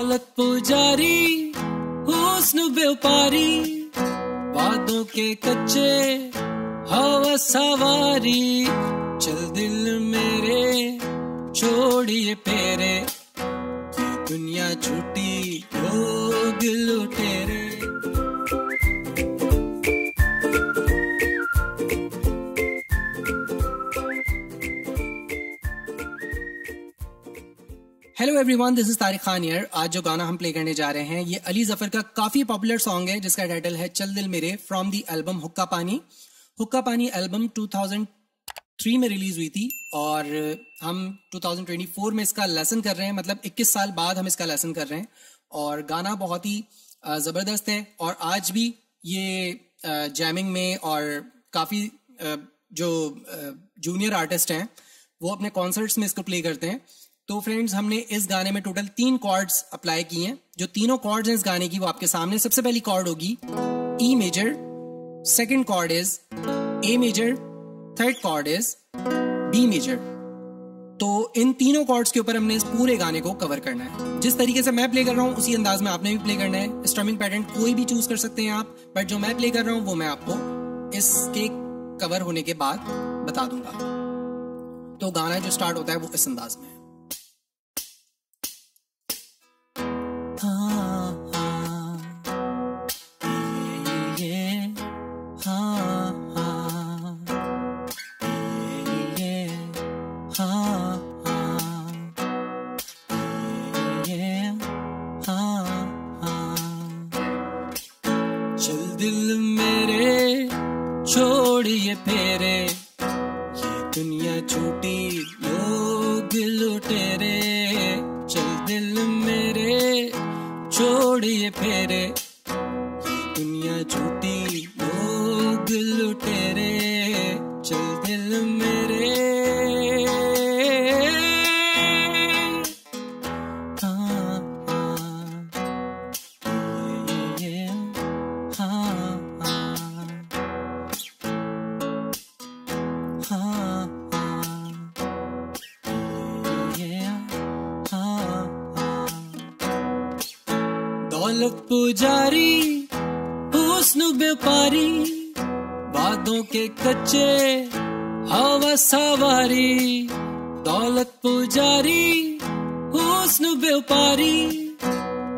दौलत पुजारी, हुस्न व्यापारी वादों के कच्चे, हवा सवारी। चल दिल मेरे, छोड़िए पेरे दुनिया छूटी everyone this is Tariq Khan here आज जो गाना हम प्ले करने जा रहे हैं, ये अली ज़फ़र का काफ़ी पॉपुलर सॉन्ग है, जिसका टाइटल है चल दिल मेरे फ्रॉम दी एल्बम हुक्का पानी। हुक्का पानी एल्बम 2003 में रिलीज़ हुई थी, और हम 2024 में इसका लेसन कर रहे हैं मतलब 21 साल बाद हम इसका लेसन कर रहे हैं। और गाना बहुत ही ज़बरदस्त है, और आज भी ये जैमिंग में और काफ़ी जो जूनियर आर्टिस्ट हैं, वो अपने कॉन्सर्ट्स में इसको प्ले करते हैं। तो फ्रेंड्स हमने इस गाने में टोटल तीन कॉर्ड्स अप्लाई किए हैं। जो तीनों कॉर्ड्स हैं इस गाने की, वो आपके सामने सबसे पहली कॉर्ड होगी E major second chord is A major third chord is B major तो इन तीनों कॉर्ड्स के ऊपर हमने इस पूरे गाने को कवर करना है। जिस तरीके से मैं प्ले कर रहा हूँ, उसी अंदाज में आपने भी प्ले करना है। स्ट्रमिंग पैटर्न कोई भी चूज़ कर सकते हैं आप बट जो मैं प्ले कर रहा हूँ, वो मैं आपको इसके कवर होने के बाद बता दूँगा। तो गाना जो स्टार्ट होता है, वो इस अंदाज में चल छोड़िए फेरे। ये दुनिया छोटी लोग लुटेरे। चल दिल मेरे छोड़िए फेरे। दौलत पुजारी, हुस्न व्यापारी, वादों के कच्चे, हवा सवारी। दौलत पुजारी, हुस्न व्यापारी,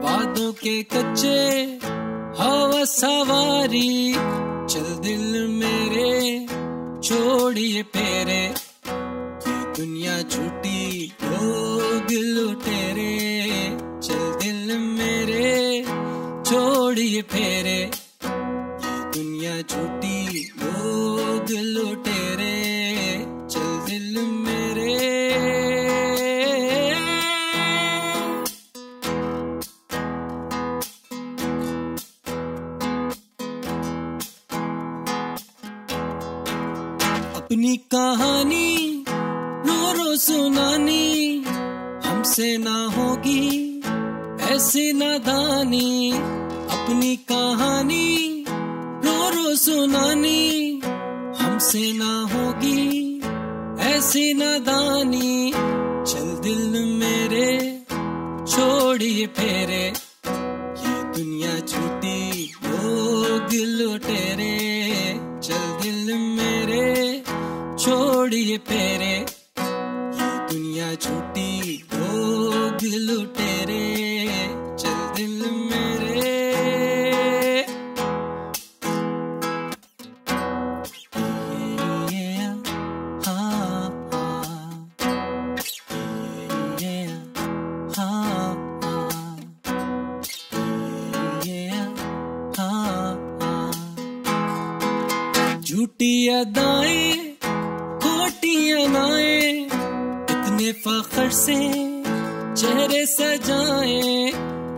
वादों के कच्चे, हवा सवारी। चल दिल मेरे छोड़िए पेरे दुनिया छूटी लोग तेरे चल दिल मेरे छोड़िए फेरे दुनिया छूटी। अपनी कहानी रो रो सुनानी, हमसे ना होगी ऐसी नादानी। अपनी कहानी रो रो सुनानी, हमसे ना होगी ऐसी नादानी। चल दिल मेरे, छोड़िए फेरे, ये दुनिया छूटी लोग लुटेरे छोड़िए फेरे दुनिया छूटी लोग लुटेरे चल दिल मेरे। झूठी अदाएँ अनाएँ इतने फखर से चेहरे सजाए,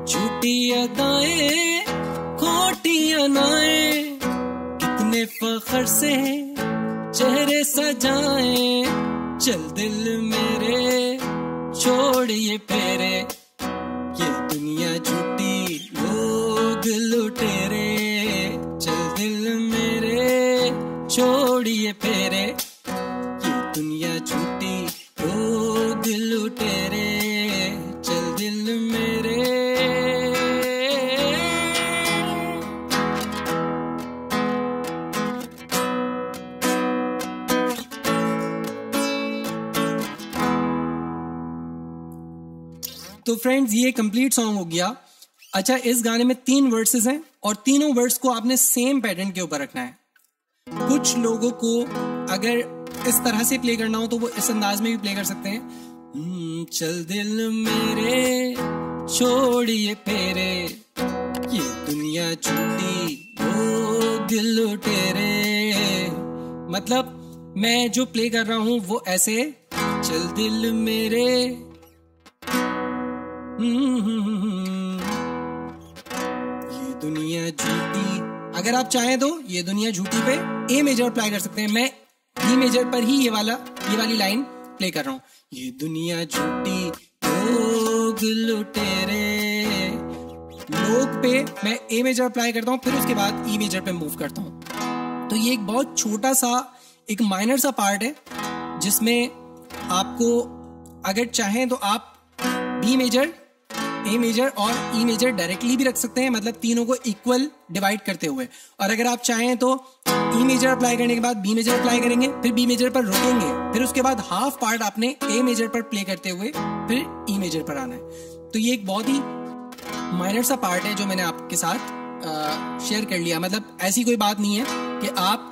झूठी अदाएँ, खोटी अनाएँ, कितने फखर से चेहरे सजाए, चल दिल मेरे छोड़िए फेरे, ये दुनिया झूठी, लोग लुटेरे, चल दिल मेरे छोड़िए फेरे। तो फ्रेंड्स ये कंप्लीट सॉन्ग हो गया। अच्छा इस गाने में तीन वर्सेस हैं और तीनों वर्ड्स को आपने सेम पैटर्न के ऊपर रखना है। कुछ लोगों को अगर इस तरह से प्ले करना हो तो वो इस अंदाज में भी प्ले कर सकते हैं। हम्म, चल दिल मेरे छोड़िए फेरे। ये दुनिया छूटी वो दिल तेरे मतलब मैं जो प्ले कर रहा हूँ वो ऐसे चल दिल मेरे ये दुनिया झूठी। अगर आप चाहें तो ये दुनिया झूठी पे ए मेजर अप्लाई कर सकते हैं। मैं बी मेजर पर ही ये वाला, ये वाली लाइन प्ले कर रहा हूँ। ये दुनिया झूठी, लोग लुटेरे लोग पे मैं ए मेजर अप्लाई करता हूँ, फिर उसके बाद ई मेजर पे मूव करता हूँ। तो ये एक बहुत छोटा सा, एक माइनर सा पार्ट है, जिसमें आपको अगर चाहें तो आप बी मेजर ए मेजर और ई मेजर डायरेक्टली भी रख सकते हैं मतलब तीनों को इक्वल डिवाइड करते हुए। और अगर आप चाहें तो ई मेजर अप्लाई करने के बाद बी मेजर अप्लाई करेंगे, फिर बी मेजर पर रुकेंगे, फिर उसके बाद हाफ़ पार्ट आपने ए मेजर पर प्ले करते हुए फिर ई e मेजर पर आना है। तो ये एक बहुत ही माइनर सा पार्ट है जो मैंने आपके साथ शेयर कर लिया। मतलब ऐसी कोई बात नहीं है कि आप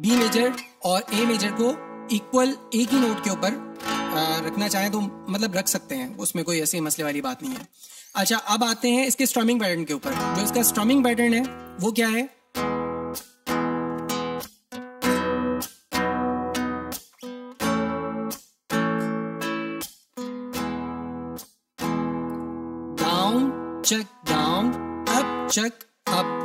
बी मेजर और ए मेजर को इक्वल एक ही नोट के ऊपर रखना चाहें तो मतलब रख सकते हैं। उसमें कोई ऐसी मसले वाली बात नहीं है। अच्छा अब आते हैं इसके स्ट्रमिंग पैटर्न के ऊपर। जो इसका स्ट्रमिंग पैटर्न है, वो क्या है? Down check down up check up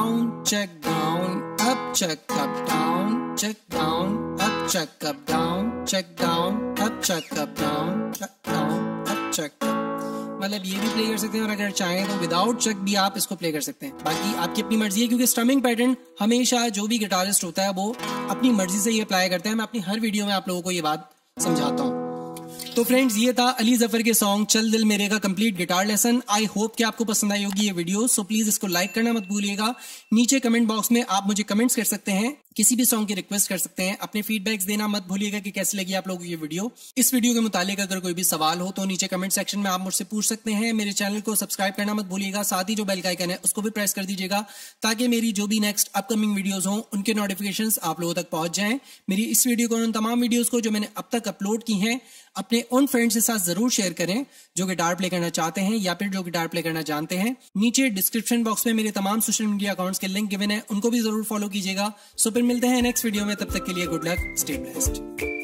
down, check down, up, check up, down, check down, up, check up, down, check down, up, check up, down, check down, up, check up. मतलब ये भी play कर सकते हैं और अगर चाहें तो विदाउट चेक भी आप इसको प्ले कर सकते हैं। बाकी आपकी अपनी मर्ज़ी है क्योंकि स्टमिंग पैटर्न हमेशा जो भी गिटारिस्ट होता है वो अपनी मर्ज़ी से ये अप्लाई करते हैं। मैं अपनी हर वीडियो में आप लोगों को ये बात समझाता हूँ। तो फ्रेंड्स ये था अली ज़फ़र के सॉन्ग चल दिल मेरे का complete guitar lesson I hope कि आपको पसंद आई होगी ये वीडियो सो प्लीज़ इसको लाइक करना मत भूलिएगा। नीचे कमेंट बॉक्स में आप मुझे कमेंट्स कर सकते हैं। किसी भी सॉन्ग की रिक्वेस्ट कर सकते हैं। अपने फीडबैक्स देना मत भूलिएगा कि कैसे लगी आप लोगों को ये वीडियो इस वीडियो के मुतालिक अगर कोई भी सवाल हो तो नीचे कमेंट सेक्शन में आप मुझसे पूछ सकते हैं। मेरे चैनल को सब्सक्राइब करना मत भूलिएगा। साथ ही जो बेल का आइकन है, उसको भी प्रेस कर दीजिएगा ताकि मेरी जो भी नेक्स्ट अपकमिंग वीडियोस हो, उनके नोटिफिकेशन आप लोगों तक पहुँच जाएँ। मेरी इस वीडियो को उन तमाम वीडियोस को जो मैंने अब तक अपलोड की हैं, अपने उन फ्रेंड्स के साथ ज़रूर शेयर करें जो कि गिटार प्ले करना चाहते हैं या फिर जो गिटार प्ले करना जानते हैं। नीचे डिस्क्रिप्शन बॉक्स में मेरे तमाम सोशल मीडिया अकाउंट्स के लिंक गिवन है, उनको भी ज़रूर फॉलो कीजिएगा। सो फिर मिलते हैं नेक्स्ट वीडियो में तब तक के लिए गुड लक स्टे ब्लेस्ड